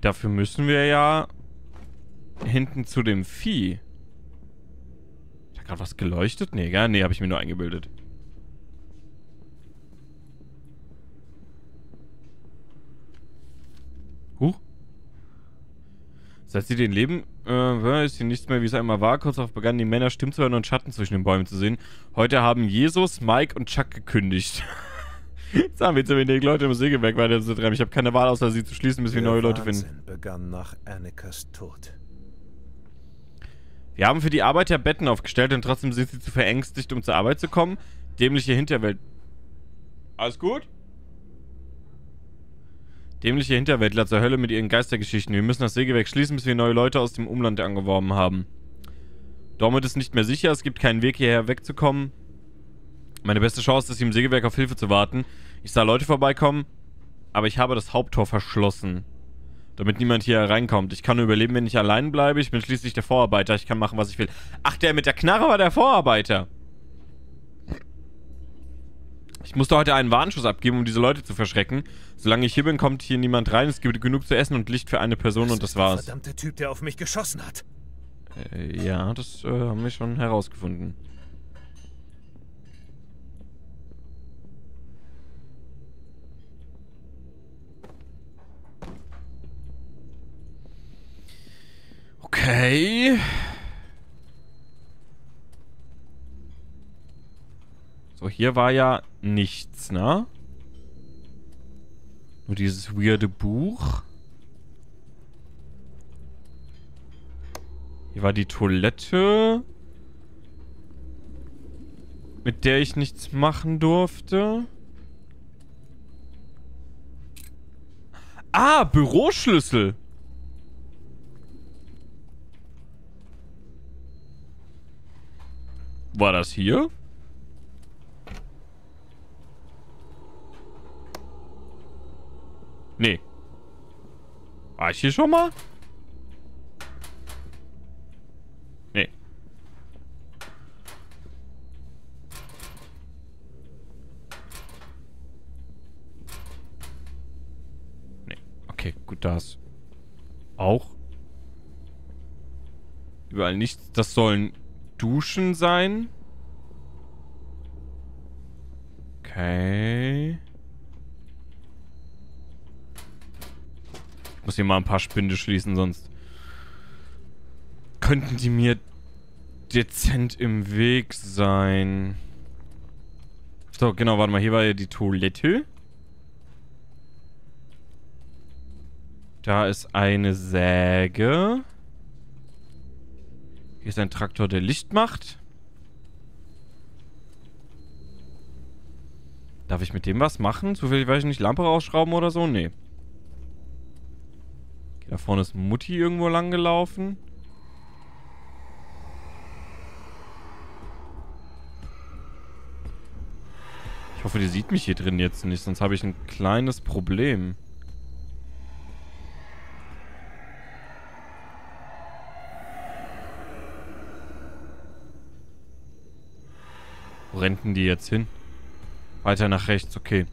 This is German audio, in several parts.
Dafür müssen wir ja hinten zu dem Vieh. Hat da gerade was geleuchtet? Nee, gell? Nee, habe ich mir nur eingebildet. Huch. Seit sie den Leben, äh, ist hier nichts mehr, wie es einmal war. Kurz darauf begannen die Männer Stimmen zu hören und Schatten zwischen den Bäumen zu sehen. Heute haben Jesus, Mike und Chuck gekündigt. Jetzt haben wir zu wenig Leute im Sägewerk weiter zu treiben. Ich habe keine Wahl, außer sie zu schließen, bis wir neue Leute finden. begann nach Annikas Tod. Wir haben für die Arbeit ja Betten aufgestellt und trotzdem sind sie zu verängstigt, um zur Arbeit zu kommen. Dämliche Hinterwelt. Alles gut? Dämliche Hinterwäldler zur Hölle mit ihren Geistergeschichten. Wir müssen das Sägewerk schließen, bis wir neue Leute aus dem Umland angeworben haben. Dormit ist nicht mehr sicher, es gibt keinen Weg hierher wegzukommen. Meine beste Chance ist, im Sägewerk auf Hilfe zu warten. Ich sah Leute vorbeikommen, aber ich habe das Haupttor verschlossen. Damit niemand hier reinkommt. Ich kann nur überleben, wenn ich allein bleibe. Ich bin schließlich der Vorarbeiter. Ich kann machen, was ich will. Ach, der mit der Knarre war der Vorarbeiter. Ich musste heute einen Warnschuss abgeben, um diese Leute zu verschrecken. Solange ich hier bin, kommt hier niemand rein. Es gibt genug zu essen und Licht für eine Person das und das war's. Der verdammte Typ, der auf mich geschossen hat. Äh, ja, das äh, haben wir schon herausgefunden. Okay. So, hier war ja nichts, ne? Nur dieses weirde Buch. Hier war die Toilette. Mit der ich nichts machen durfte. Ah, Büroschlüssel. War das hier? Nee. War ich hier schon mal? Nee. Nee. Okay, gut, das. Auch. Überall nichts. Das sollen Duschen sein. Okay. Ich muss hier mal ein paar Spinde schließen, sonst könnten die mir dezent im Weg sein. So, genau, warte mal. Hier war ja die Toilette. Da ist eine Säge. Hier ist ein Traktor, der Licht macht. Darf ich mit dem was machen? Zufällig weiß ich nicht, Lampe rausschrauben oder so? Nee. Da vorne ist Mutti irgendwo lang gelaufen. Ich hoffe, die sieht mich hier drin jetzt nicht, sonst habe ich ein kleines Problem. Wo rennten die jetzt hin? Weiter nach rechts, okay.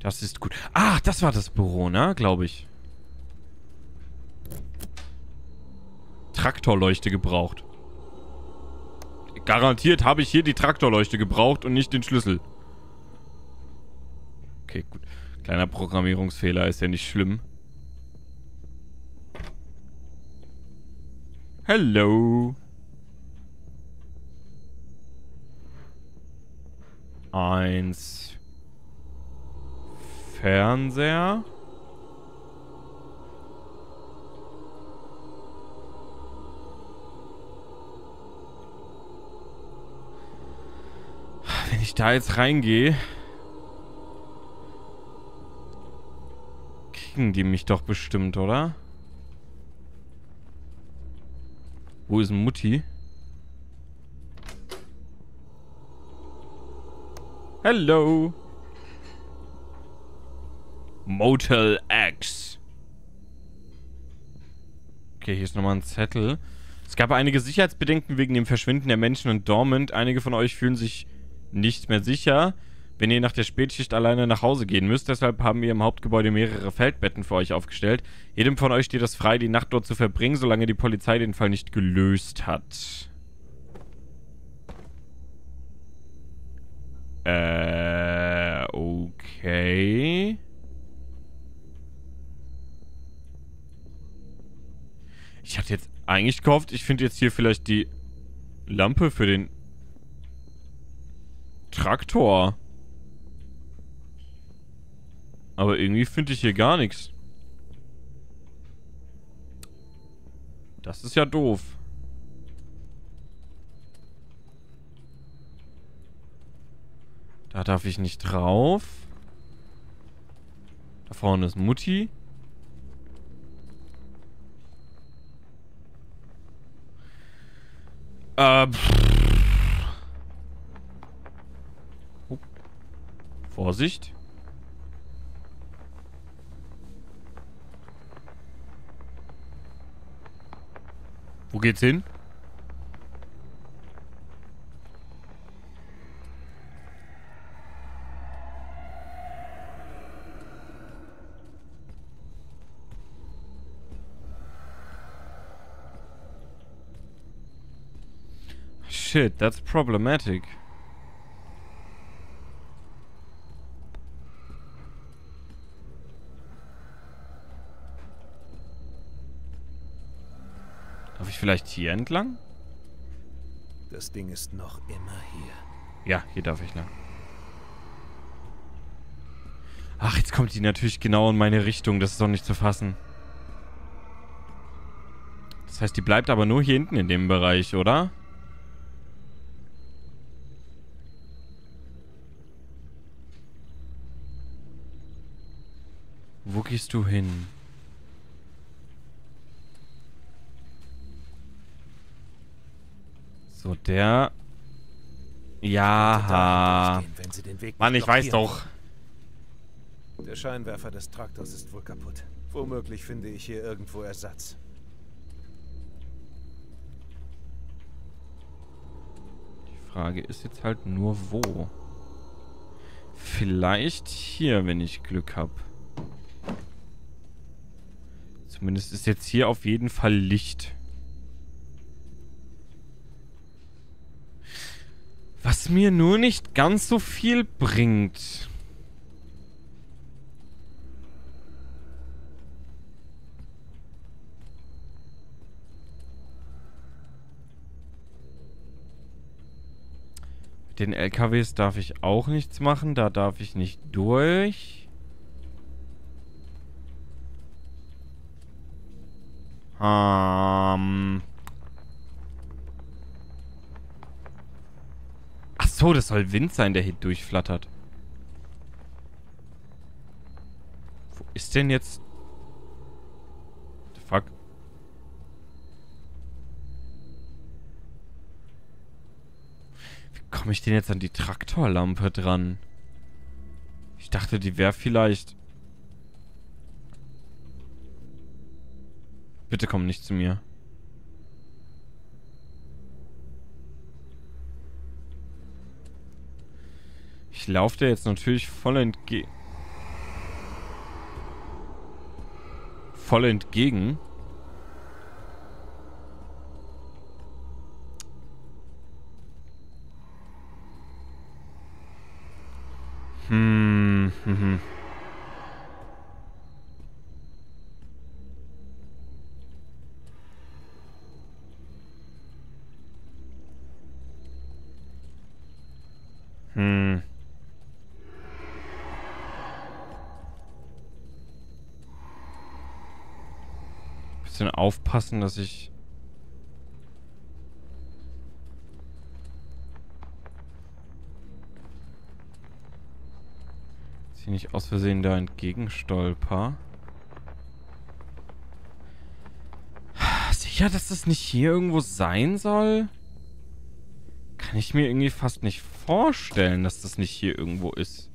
Das ist gut. Ah, das war das Büro, ne? Glaube ich. Traktorleuchte gebraucht. Garantiert habe ich hier die Traktorleuchte gebraucht und nicht den Schlüssel. Okay, gut. Kleiner Programmierungsfehler ist ja nicht schlimm. Hello. Eins. Fernseher. Wenn ich da jetzt reingehe, kriegen die mich doch bestimmt, oder? Wo ist Mutti? Hello. Motel X. Okay, hier ist nochmal ein Zettel. Es gab einige Sicherheitsbedenken wegen dem Verschwinden der Menschen in Dormant. Einige von euch fühlen sich nicht mehr sicher. Wenn ihr nach der Spätschicht alleine nach Hause gehen müsst. Deshalb haben wir im Hauptgebäude mehrere Feldbetten für euch aufgestellt. Jedem von euch steht es frei, die Nacht dort zu verbringen, solange die Polizei den Fall nicht gelöst hat. Äh, okay. Ich hatte jetzt eigentlich gehofft, ich finde jetzt hier vielleicht die Lampe für den Traktor. Aber irgendwie finde ich hier gar nichts. Das ist ja doof. Da darf ich nicht drauf. Da vorne ist Mutti. Äh. Vorsicht. Wo geht's hin? Shit, that's problematic. Darf ich vielleicht hier entlang? Das Ding ist noch immer hier. Ja, hier darf ich lang. Ach, jetzt kommt die natürlich genau in meine Richtung. Das ist doch nicht zu fassen. Das heißt, die bleibt aber nur hier hinten in dem Bereich, oder? Wo gehst du hin? So, der... Ja. Mann, ich weiß doch. Der Scheinwerfer des Traktors ist wohl kaputt. Womöglich finde ich hier irgendwo Ersatz. Die Frage ist jetzt halt nur wo. Vielleicht hier, wenn ich Glück habe. Zumindest ist jetzt hier auf jeden Fall Licht. Was mir nur nicht ganz so viel bringt. Den LKWs darf ich auch nichts machen. Da darf ich nicht durch. Ähm. Ach so, das soll Wind sein, der hier durchflattert. Wo ist denn jetzt... The fuck? Wie komme ich denn jetzt an die Traktorlampe dran? Ich dachte, die wäre vielleicht... Bitte komm nicht zu mir. Laufe dir jetzt natürlich voll entgegen. Voll entgegen. Hm, hm. Hm. Bisschen aufpassen, dass ich... Dass ich nicht aus Versehen da entgegenstolper. Sicher, dass das nicht hier irgendwo sein soll? Kann ich mir irgendwie fast nicht vorstellen, dass das nicht hier irgendwo ist.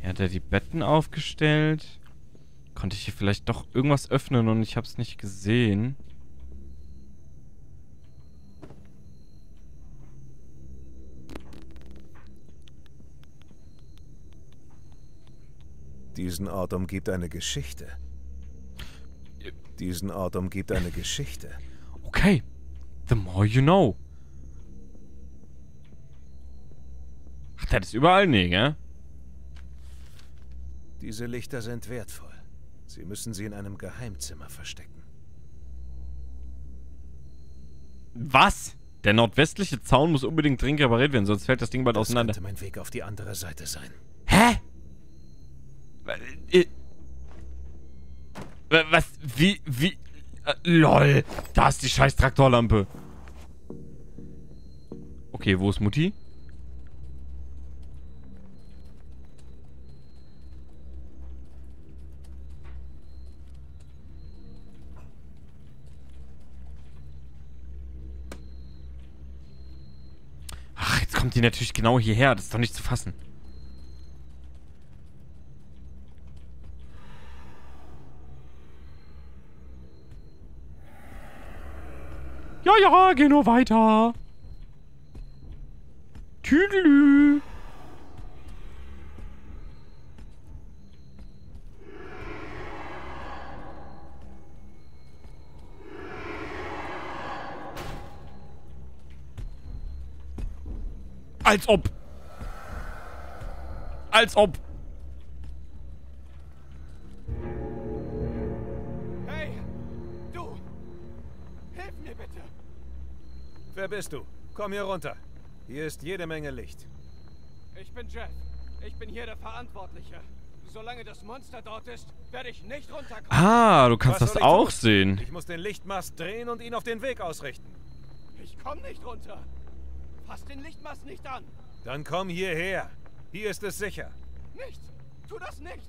Hier hat er die Betten aufgestellt. Konnte ich hier vielleicht doch irgendwas öffnen und ich habe es nicht gesehen. Diesen Ort umgibt eine Geschichte. Diesen Ort umgibt eine Geschichte. Okay. The more you know. Ach, das ist überall nee, gell? Diese Lichter sind wertvoll. Sie müssen sie in einem Geheimzimmer verstecken. Was? Der nordwestliche Zaun muss unbedingt dringend repariert werden, sonst fällt das Ding bald Das auseinander. könnte mein Weg auf die andere Seite sein. Hä? Äh, Was? Wie? Wie? Äh, lol. Da ist die scheiß Traktorlampe. Okay, wo ist Mutti? Ach, jetzt kommt die natürlich genau hierher. Das ist doch nicht zu fassen. Ja, ja, geh nur weiter. Tüdelü. Als ob. Als ob. Hey, du! Hilf mir bitte! Wer bist du? Komm hier runter. Hier ist jede Menge Licht. Ich bin Jeff. Ich bin hier der Verantwortliche. Solange das Monster dort ist, werde ich nicht runterkommen. Ah, du kannst Was das auch tun? sehen. Ich muss den Lichtmast drehen und ihn auf den Weg ausrichten. Ich komme nicht runter. Fass den Lichtmast nicht an. Dann komm hierher. Hier ist es sicher. Nicht! Tu das nicht!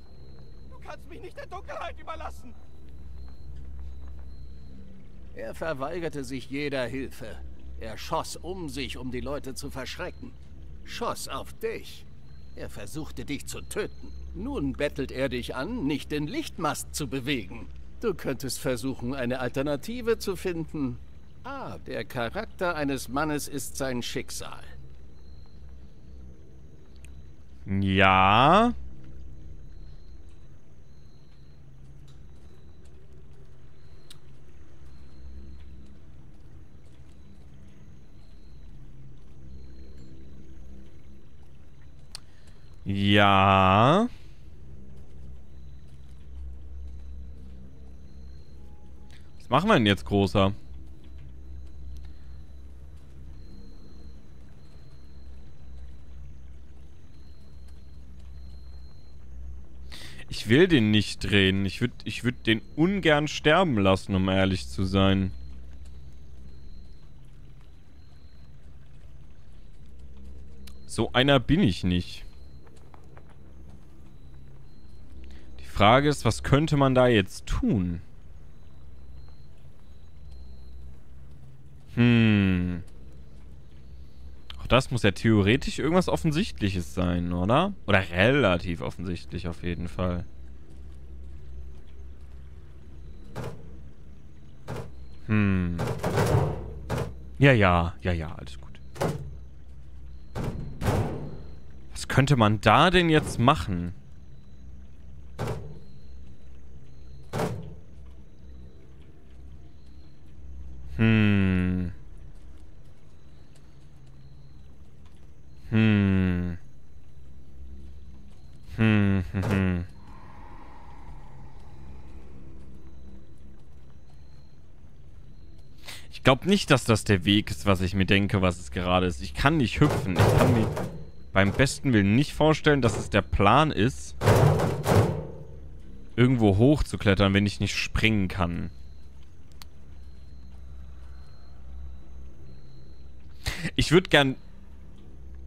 Du kannst mich nicht der Dunkelheit überlassen. Er verweigerte sich jeder Hilfe. Er schoss um sich, um die Leute zu verschrecken. Schoss auf dich. Er versuchte dich zu töten. Nun bettelt er dich an, nicht den Lichtmast zu bewegen. Du könntest versuchen, eine Alternative zu finden. Ah, der Charakter eines Mannes ist sein Schicksal. Ja. Ja. Was machen wir denn jetzt, Großer? Ich will den nicht drehen. Ich würde ich würd den ungern sterben lassen, um ehrlich zu sein. So einer bin ich nicht. Die Frage ist, was könnte man da jetzt tun? Hm. Das muss ja theoretisch irgendwas Offensichtliches sein, oder? Oder relativ offensichtlich auf jeden Fall. Hm. Ja, ja, ja, ja, alles gut. Was könnte man da denn jetzt machen? Hm. Hm. Hm, hm, hm. Ich glaube nicht, dass das der Weg ist, was ich mir denke, was es gerade ist. Ich kann nicht hüpfen. Ich kann mir beim besten Willen nicht vorstellen, dass es der Plan ist, irgendwo hochzuklettern, wenn ich nicht springen kann. Ich würde gern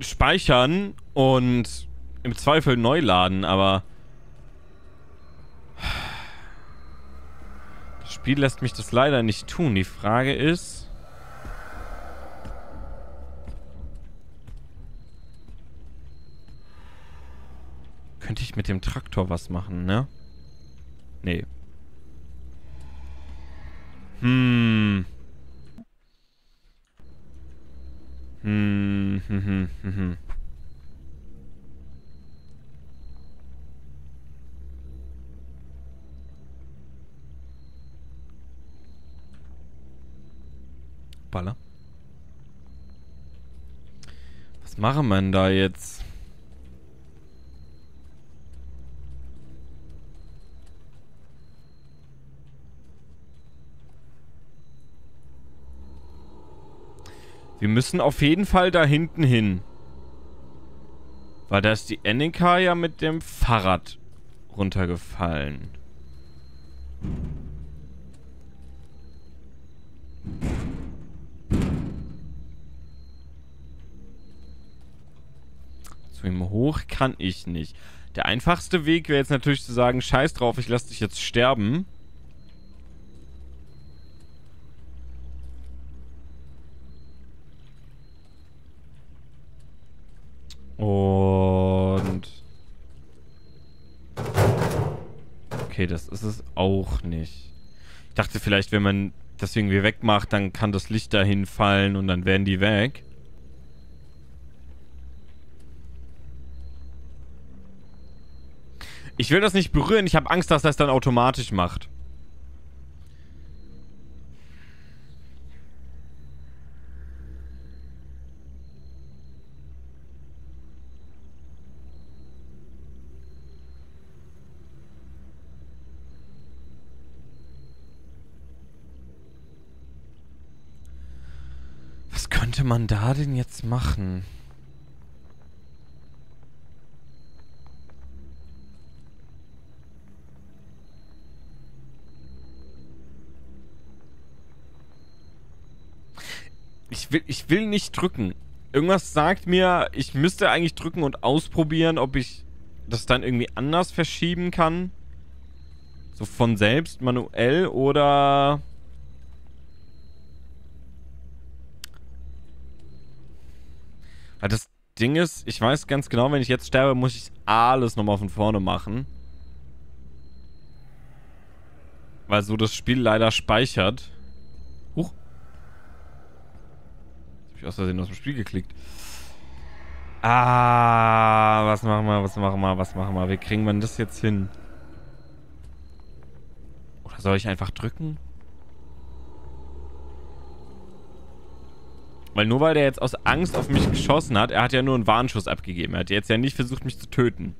speichern und im Zweifel neu laden, aber das Spiel lässt mich das leider nicht tun. Die Frage ist, könnte ich mit dem Traktor was machen, ne? Nee. Hm. Hm, hm, hm, hm, hm. Baller. Was machen wir denn da jetzt? Wir müssen auf jeden Fall da hinten hin. Weil da ist die Ennika ja mit dem Fahrrad runtergefallen. Zu ihm hoch kann ich nicht. Der einfachste Weg wäre jetzt natürlich zu sagen, scheiß drauf, ich lasse dich jetzt sterben. Und... Okay, das ist es auch nicht. Ich dachte vielleicht, wenn man das irgendwie wegmacht, dann kann das Licht dahin fallen und dann werden die weg. Ich will das nicht berühren. Ich habe Angst, dass das dann automatisch macht. Was könnte man da denn jetzt machen? Ich will, ich will nicht drücken. Irgendwas sagt mir, ich müsste eigentlich drücken und ausprobieren, ob ich das dann irgendwie anders verschieben kann. So von selbst, manuell oder... das Ding ist, ich weiß ganz genau, wenn ich jetzt sterbe, muss ich alles nochmal von vorne machen. Weil so das Spiel leider speichert. Huch. Jetzt hab ich aus Versehen aus dem Spiel geklickt. Ah, was machen wir, was machen wir, was machen wir? Wie kriegen wir das jetzt hin? Oder soll ich einfach drücken? Weil nur weil der jetzt aus Angst auf mich geschossen hat, er hat ja nur einen Warnschuss abgegeben. Er hat jetzt ja nicht versucht, mich zu töten.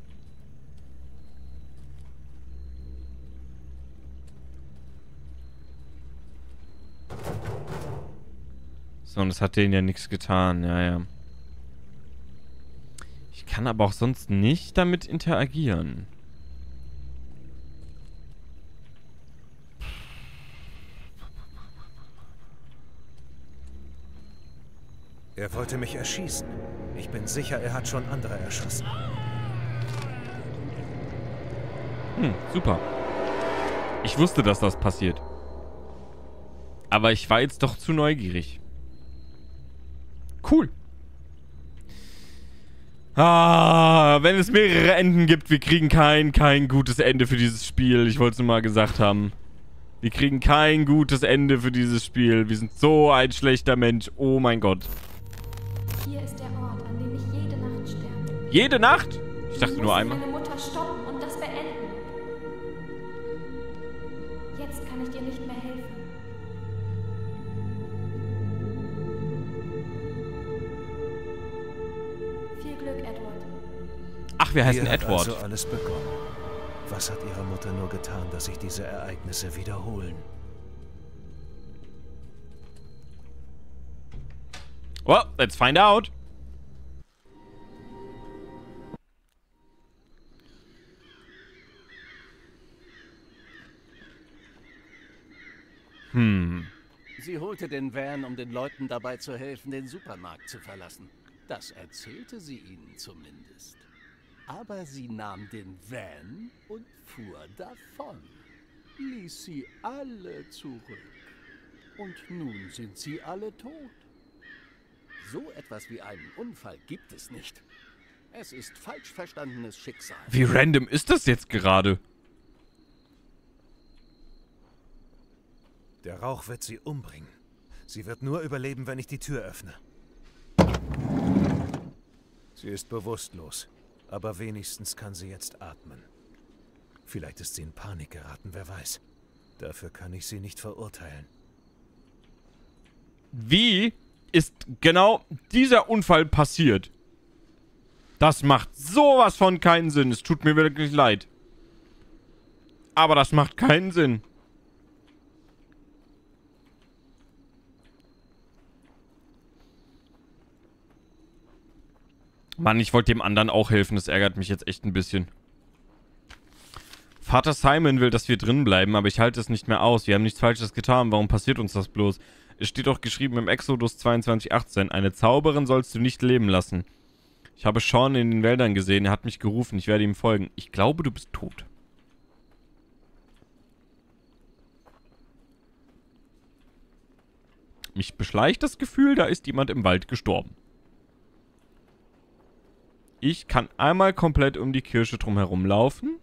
So, und das hat denen ja nichts getan. Ja, ja. Ich kann aber auch sonst nicht damit interagieren. Er wollte mich erschießen. Ich bin sicher, er hat schon andere erschossen. Hm, super. Ich wusste, dass das passiert. Aber ich war jetzt doch zu neugierig. Cool. Ah, wenn es mehrere Enden gibt, wir kriegen kein, kein gutes Ende für dieses Spiel. Ich wollte es nur mal gesagt haben. Wir kriegen kein gutes Ende für dieses Spiel. Wir sind so ein schlechter Mensch. Oh mein Gott. Hier ist der Ort, an dem ich jede Nacht sterbe. Jede Nacht? Ich dachte nur einmal. Meine Mutter stoppen und das beenden. Jetzt kann ich dir nicht mehr helfen. Viel Glück, Edward. Ach, wir heißen Hier hat Edward. also alles begonnen. Was hat ihre Mutter nur getan, dass sich diese Ereignisse wiederholen? Well, let's find out. Hm. Sie holte den Van, um den Leuten dabei zu helfen, den Supermarkt zu verlassen. Das erzählte sie ihnen zumindest. Aber sie nahm den Van und fuhr davon. Ließ sie alle zurück. Und nun sind sie alle tot. So etwas wie einen Unfall gibt es nicht. Es ist falsch verstandenes Schicksal. Wie random ist das jetzt gerade? Der Rauch wird sie umbringen. Sie wird nur überleben, wenn ich die Tür öffne. Sie ist bewusstlos, aber wenigstens kann sie jetzt atmen. Vielleicht ist sie in Panik geraten, wer weiß. Dafür kann ich sie nicht verurteilen. Wie ist genau dieser Unfall passiert? Das macht sowas von keinen Sinn. Es tut mir wirklich leid. Aber das macht keinen Sinn. Mann, ich wollte dem anderen auch helfen. Das ärgert mich jetzt echt ein bisschen. Vater Simon will, dass wir drin bleiben, aber ich halte es nicht mehr aus. Wir haben nichts Falsches getan. Warum passiert uns das bloß? Es steht doch geschrieben im Exodus 22,18. Eine Zauberin sollst du nicht leben lassen. Ich habe Sean in den Wäldern gesehen. Er hat mich gerufen. Ich werde ihm folgen. Ich glaube, du bist tot. Mich beschleicht das Gefühl, da ist jemand im Wald gestorben. Ich kann einmal komplett um die Kirche drumherum laufen.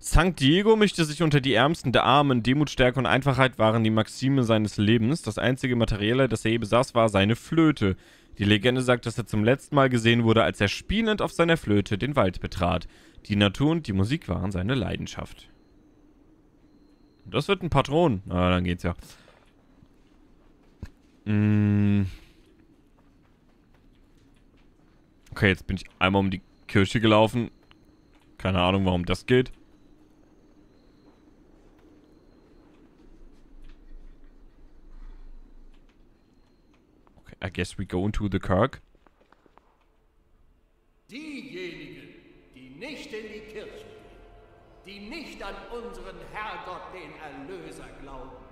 St. Diego mischte sich unter die Ärmsten der Armen. Demut, Stärke und Einfachheit waren die Maxime seines Lebens. Das einzige Materielle, das er je besaß, war seine Flöte. Die Legende sagt, dass er zum letzten Mal gesehen wurde, als er spielend auf seiner Flöte den Wald betrat. Die Natur und die Musik waren seine Leidenschaft. Das wird ein Patron. Na, dann geht's ja. Mm. Okay, jetzt bin ich einmal um die Kirche gelaufen. Keine Ahnung, warum das geht. I guess we go into the Kirk. Diejenigen, die nicht in die Kirche gehen, die nicht an unseren Herrgott, den Erlöser, glauben,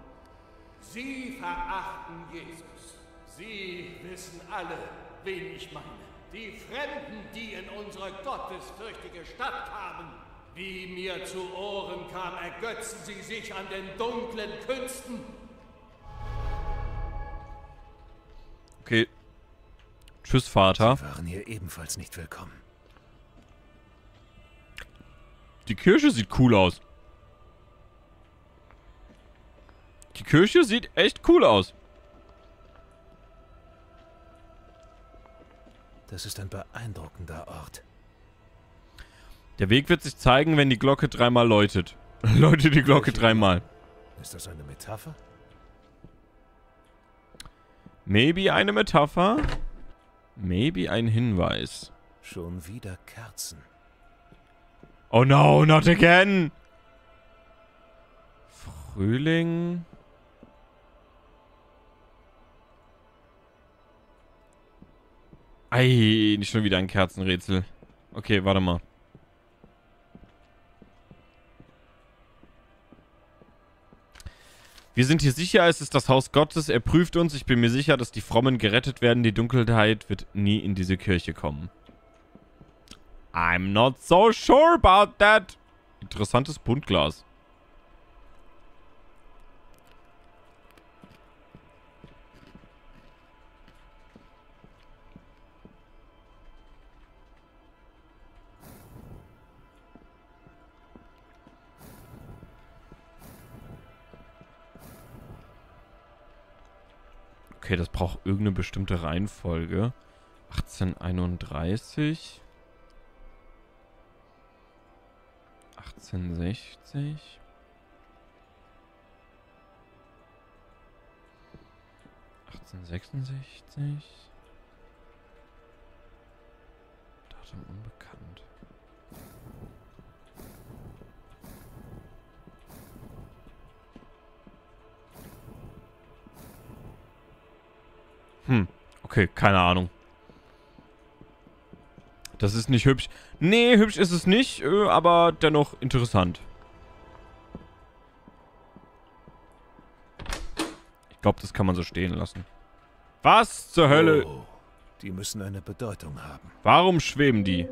sie verachten Jesus. Sie wissen alle, wen ich meine. Die Fremden, die in unsere gottesfürchtige Stadt kamen, wie mir zu Ohren kam, ergötzen sie sich an den dunklen Künsten. Tschüss, Vater. Sie waren hier ebenfalls nicht willkommen. Die Kirche sieht cool aus. Die Kirche sieht echt cool aus. Das ist ein beeindruckender Ort. Der Weg wird sich zeigen, wenn die Glocke dreimal läutet. Läute die Glocke dreimal. Ist das eine Metapher? Maybe eine Metapher. Maybe ein Hinweis. Schon wieder Kerzen. Oh no, not again! Frühling. Ei, nicht schon wieder ein Kerzenrätsel. Okay, warte mal. Wir sind hier sicher, es ist das Haus Gottes. Er prüft uns. Ich bin mir sicher, dass die Frommen gerettet werden. Die Dunkelheit wird nie in diese Kirche kommen. I'm not so sure about that. Interessantes Buntglas. Okay, das braucht irgendeine bestimmte Reihenfolge. 1831. 1860. Achtzehnhundertsechsundsechzig. Datum unbekannt. Okay, keine Ahnung. Das ist nicht hübsch. Nee, hübsch ist es nicht, äh, aber dennoch interessant. Ich glaube, das kann man so stehen lassen. Was zur Hölle? Oh, die müssen eine Bedeutung haben. Warum schweben die?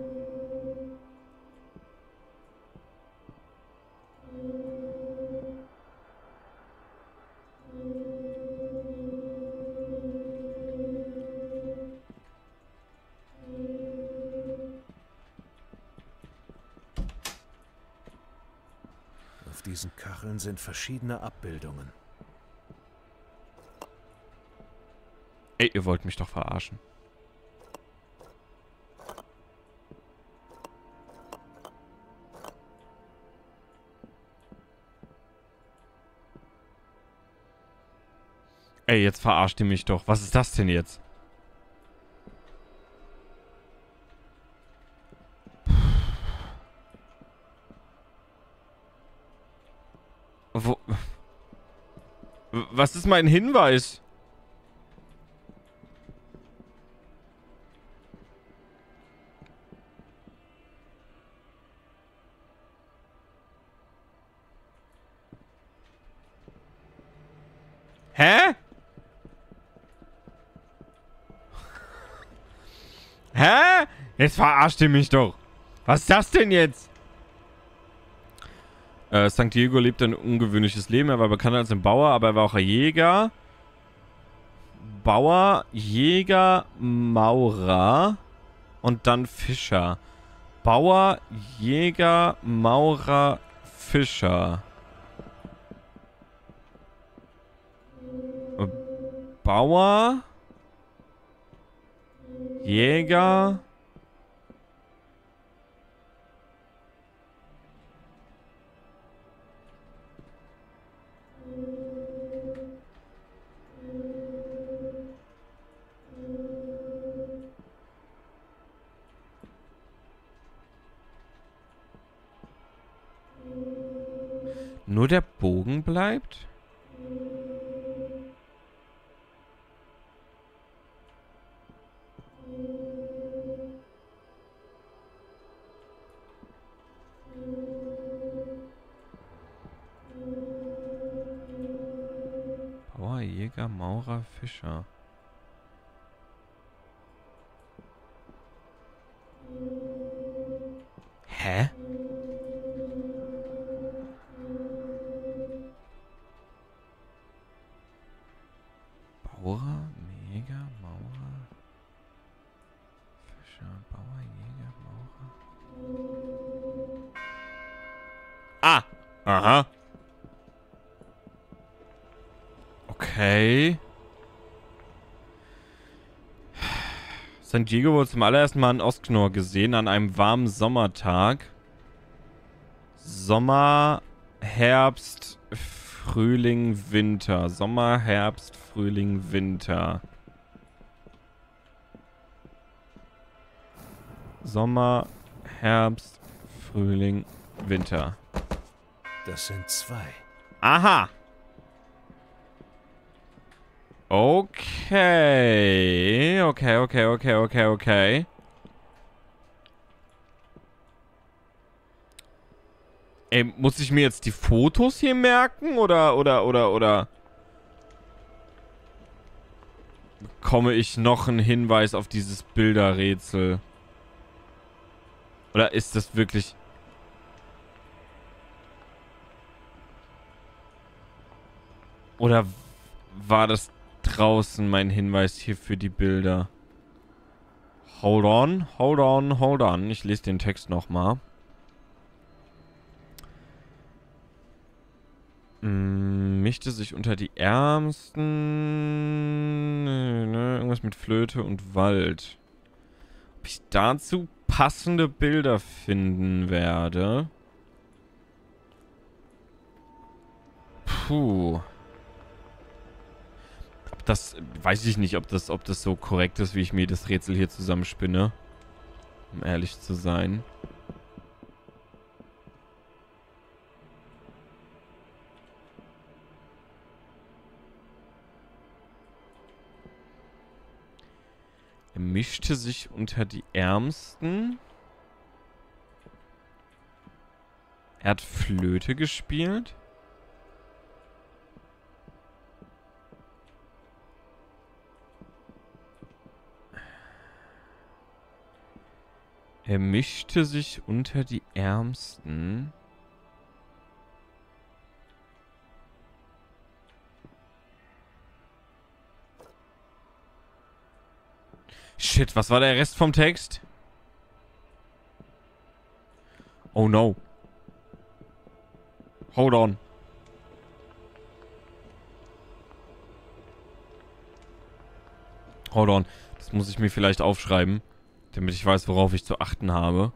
Sind verschiedene Abbildungen. Ey, ihr wollt mich doch verarschen. Ey, jetzt verarscht ihr mich doch. Was ist das denn jetzt? Wo... Was ist mein Hinweis? Hä? Hä? Jetzt verarscht ihr mich doch. Was ist das denn jetzt? Äh, St. Diego lebt ein ungewöhnliches Leben. Er war bekannt als ein Bauer, aber er war auch ein Jäger. Bauer, Jäger, Maurer und dann Fischer. Bauer, Jäger, Maurer, Fischer. Bauer, Jäger. Nur der Bogen bleibt? Bauer, Jäger, Maurer, Fischer. Aha. Okay. San Diego wurde zum allerersten Mal in Ostknor gesehen an einem warmen Sommertag. Sommer, Herbst, Frühling, Winter. Sommer, Herbst, Frühling, Winter. Sommer, Herbst, Frühling, Winter. Das sind zwei. Aha. Okay. Okay, okay, okay, okay, okay. Ey, muss ich mir jetzt die Fotos hier merken? Oder, oder, oder, oder... Bekomme ich noch einen Hinweis auf dieses Bilderrätsel? Oder ist das wirklich... Oder war das draußen mein Hinweis hier für die Bilder? Hold on, hold on, hold on. Ich lese den Text nochmal. Mm, mischte sich unter die Ärmsten. Ne, irgendwas mit Flöte und Wald. Ob ich dazu passende Bilder finden werde? Puh. Das, weiß ich nicht, ob das, ob das so korrekt ist, wie ich mir das Rätsel hier zusammenspinne. Um ehrlich zu sein. Er mischte sich unter die Ärmsten. Er hat Flöte gespielt. Er mischte sich unter die Ärmsten. Shit, was war der Rest vom Text? Oh no. Hold on. Hold on. Das muss ich mir vielleicht aufschreiben, damit ich weiß, worauf ich zu achten habe.